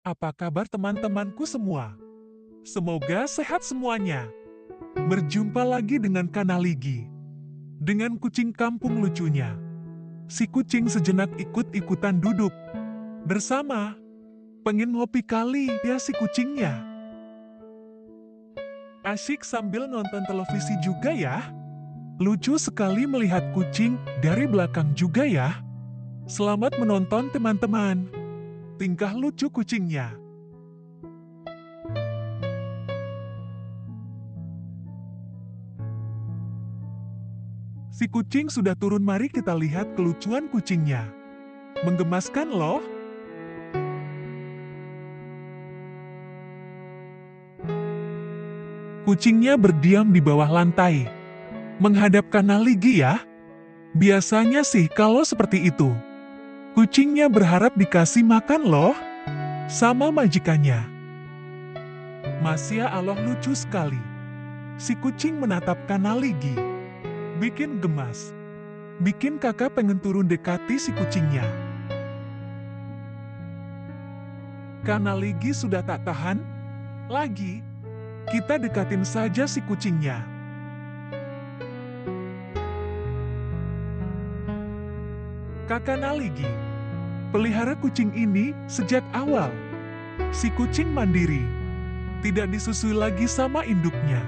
Apa kabar teman-temanku semua? Semoga sehat semuanya. Berjumpa lagi dengan Kanaligi. Dengan kucing kampung lucunya. Si kucing sejenak ikut-ikutan duduk. Bersama. Pengen ngopi kali ya si kucingnya. Asyik sambil nonton televisi juga ya. Lucu sekali melihat kucing dari belakang juga ya. Selamat menonton teman-teman. Tingkah lucu kucingnya. Si kucing sudah turun mari kita lihat kelucuan kucingnya. Menggemaskan loh. Kucingnya berdiam di bawah lantai. Menghadap Kanaligi ya. Biasanya sih kalau seperti itu. Kucingnya berharap dikasih makan loh. Sama majikannya. Masya Allah lucu sekali. Si kucing menatap Kanaligi. Bikin gemas. Bikin kakak pengen turun dekati si kucingnya. Kanaligi sudah tak tahan. Lagi. Kita dekatin saja si kucingnya. Kakak Naligi, pelihara kucing ini sejak awal. Si kucing mandiri, tidak disusui lagi sama induknya.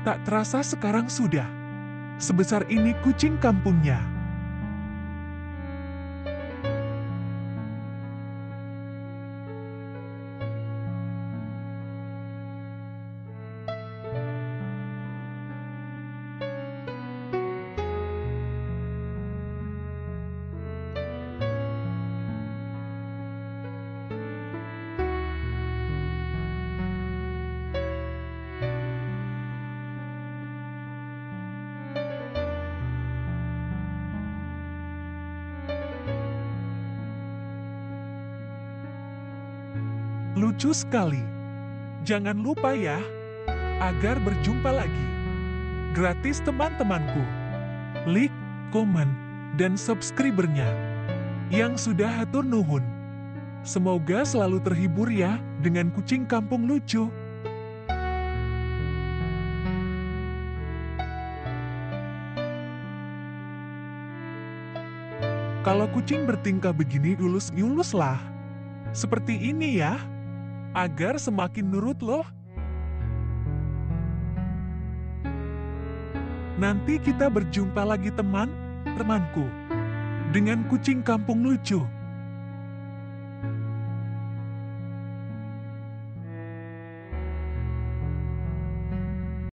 Tak terasa sekarang sudah. Sebesar ini kucing kampungnya. Lucu sekali. Jangan lupa ya, agar berjumpa lagi. Gratis teman-temanku. Like, komen, dan subscribernya. Yang sudah hatur nuhun. Semoga selalu terhibur ya dengan kucing kampung lucu. Kalau kucing bertingkah begini ulus-ulus lah. Seperti ini ya agar semakin nurut loh. Nanti kita berjumpa lagi teman, temanku. Dengan kucing kampung lucu.